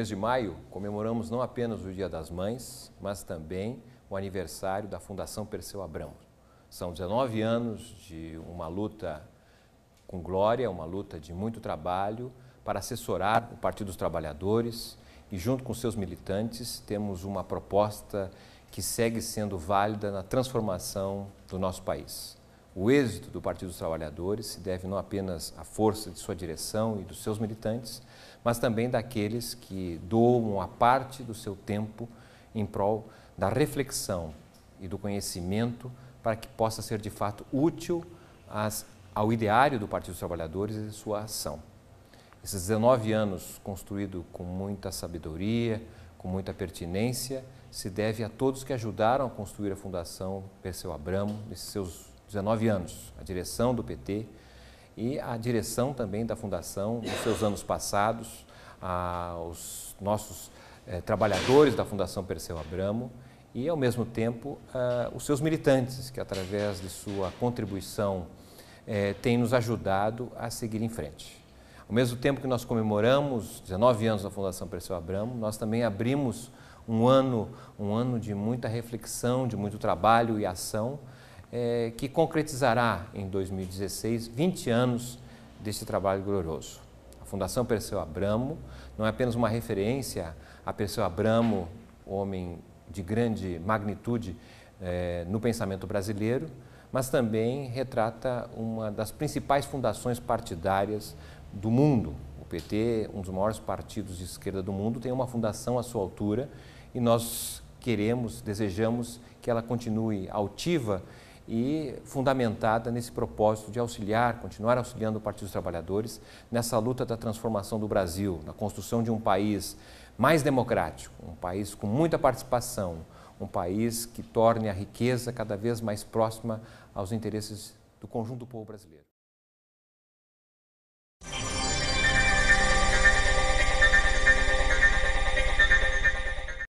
mês de maio, comemoramos não apenas o Dia das Mães, mas também o aniversário da Fundação Perseu Abramo. São 19 anos de uma luta com glória, uma luta de muito trabalho para assessorar o Partido dos Trabalhadores e, junto com seus militantes, temos uma proposta que segue sendo válida na transformação do nosso país. O êxito do Partido dos Trabalhadores se deve não apenas à força de sua direção e dos seus militantes, mas também daqueles que doam uma parte do seu tempo em prol da reflexão e do conhecimento para que possa ser de fato útil às, ao ideário do Partido dos Trabalhadores e sua ação. Esses 19 anos construído com muita sabedoria, com muita pertinência, se deve a todos que ajudaram a construir a Fundação Perseu Abramo nesses seus 19 anos, a direção do PT e a direção também da Fundação nos seus anos passados, aos nossos eh, trabalhadores da Fundação Perseu Abramo e, ao mesmo tempo, eh, os seus militantes, que através de sua contribuição eh, têm nos ajudado a seguir em frente. Ao mesmo tempo que nós comemoramos 19 anos da Fundação Perseu Abramo, nós também abrimos um ano, um ano de muita reflexão, de muito trabalho e ação, é, que concretizará em 2016 20 anos desse trabalho glorioso. A Fundação Perseu Abramo não é apenas uma referência a Perseu Abramo, homem de grande magnitude é, no pensamento brasileiro, mas também retrata uma das principais fundações partidárias do mundo. O PT, um dos maiores partidos de esquerda do mundo, tem uma fundação à sua altura e nós queremos, desejamos que ela continue altiva e fundamentada nesse propósito de auxiliar, continuar auxiliando o Partido dos Trabalhadores nessa luta da transformação do Brasil, na construção de um país mais democrático, um país com muita participação, um país que torne a riqueza cada vez mais próxima aos interesses do conjunto do povo brasileiro.